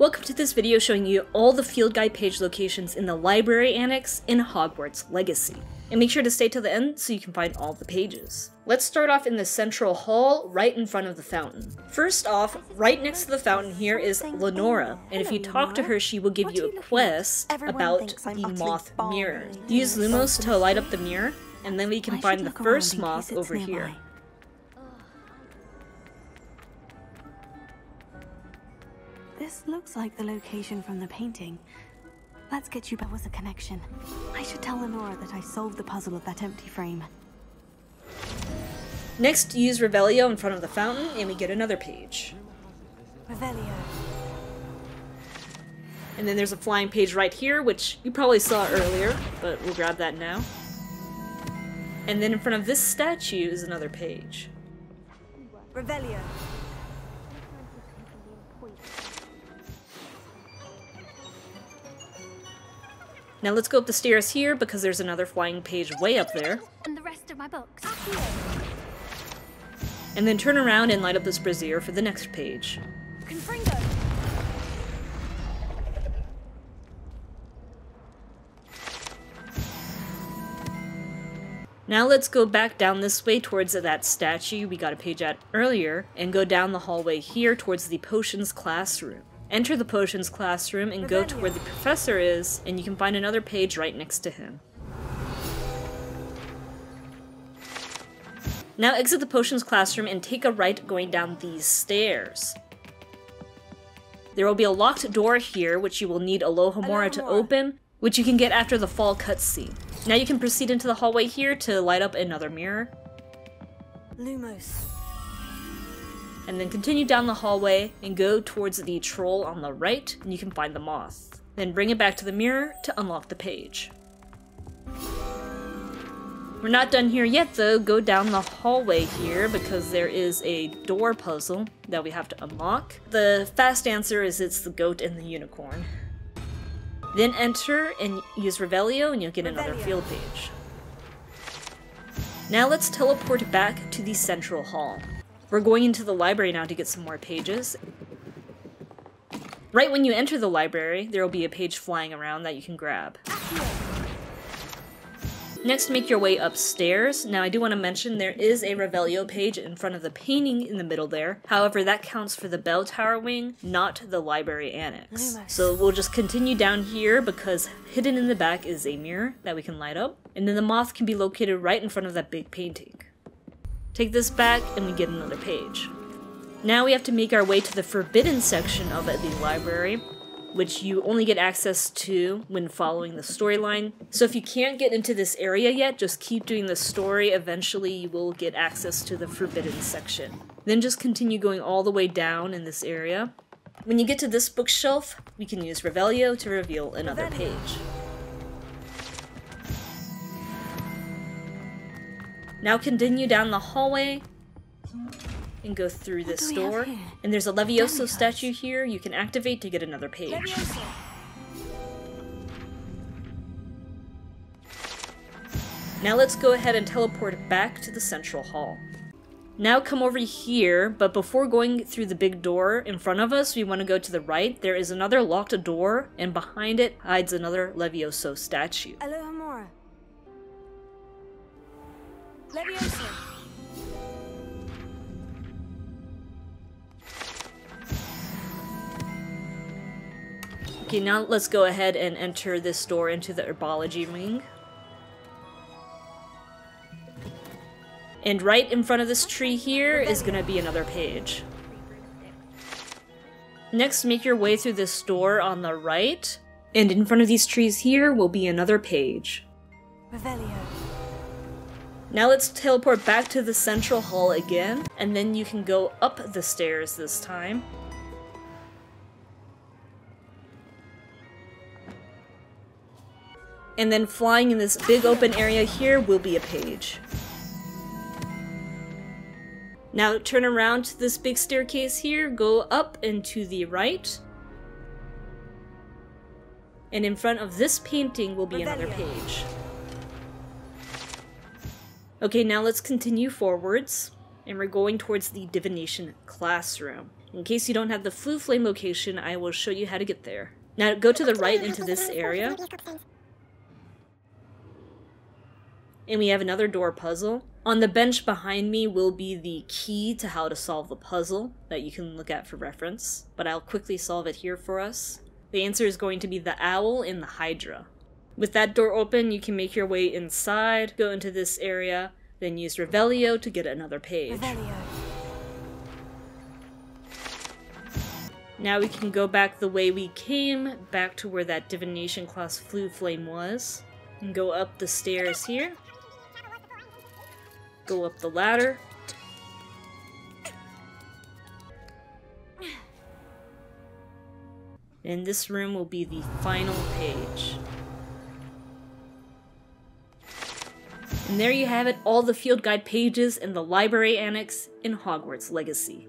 Welcome to this video showing you all the field guide page locations in the library annex in Hogwarts Legacy. And make sure to stay till the end so you can find all the pages. Let's start off in the central hall right in front of the fountain. First off, right next to the fountain here is Lenora, and if you talk to her she will give you a quest about the moth mirror. Use Lumos to light up the mirror, and then we can find the first moth over here. This looks like the location from the painting. Let's get you back was a connection. I should tell Lenora that I solved the puzzle of that empty frame. Next, use Revelio in front of the fountain, and we get another page. Revelio. And then there's a flying page right here, which you probably saw earlier, but we'll grab that now. And then in front of this statue is another page. Revelio. Now let's go up the stairs here because there's another flying page way up there. And the rest of my books. And then turn around and light up this brazier for the next page. Confringo. Now let's go back down this way towards that statue we got a page at earlier, and go down the hallway here towards the potions classroom. Enter the potions classroom and go to where the professor is, and you can find another page right next to him. Now exit the potions classroom and take a right going down these stairs. There will be a locked door here, which you will need Alohomora to open, which you can get after the fall cutscene. Now you can proceed into the hallway here to light up another mirror. Lumos. And then continue down the hallway and go towards the troll on the right, and you can find the moth. Then bring it back to the mirror to unlock the page. We're not done here yet though, go down the hallway here because there is a door puzzle that we have to unlock. The fast answer is it's the goat and the unicorn. Then enter and use Revelio and you'll get another field page. Now let's teleport back to the central hall. We're going into the library now to get some more pages. Right when you enter the library, there will be a page flying around that you can grab. Next, make your way upstairs. Now, I do want to mention there is a Revelio page in front of the painting in the middle there. However, that counts for the bell tower wing, not the library annex. So we'll just continue down here because hidden in the back is a mirror that we can light up. And then the moth can be located right in front of that big painting. Take this back and we get another page. Now we have to make our way to the forbidden section of the library, which you only get access to when following the storyline. So if you can't get into this area yet, just keep doing the story. Eventually you will get access to the forbidden section. Then just continue going all the way down in this area. When you get to this bookshelf, we can use Revelio to reveal another page. Now continue down the hallway and go through this we have door. And there's a Levioso statue here you can activate to get another page. Levioso. Now let's go ahead and teleport back to the central hall. Now come over here, but before going through the big door in front of us, we want to go to the right. There is another locked door, and behind it hides another Levioso statue. Levioso. Okay, now let's go ahead and enter this door into the herbology wing. And right in front of this tree here is gonna be another page. Next, make your way through this door on the right, and in front of these trees here will be another page. Revelio. Now let's teleport back to the central hall again, and then you can go up the stairs this time. And then flying in this big open area here will be a page. Now turn around to this big staircase here, go up and to the right. And in front of this painting will be another page. Okay, now let's continue forwards. And we're going towards the divination classroom. In case you don't have the Floo Flame location, I will show you how to get there. Now go to the right into this area. And we have another door puzzle. On the bench behind me will be the key to how to solve the puzzle that you can look at for reference, but I'll quickly solve it here for us. The answer is going to be the owl and the hydra. With that door open, you can make your way inside, go into this area, then use Revelio to get another page. Revelio. Now we can go back the way we came, back to where that divination class Floo Flame was, and go up the stairs here. Go up the ladder. And this room will be the final page. And there you have it, all the field guide pages in the library annex in Hogwarts Legacy.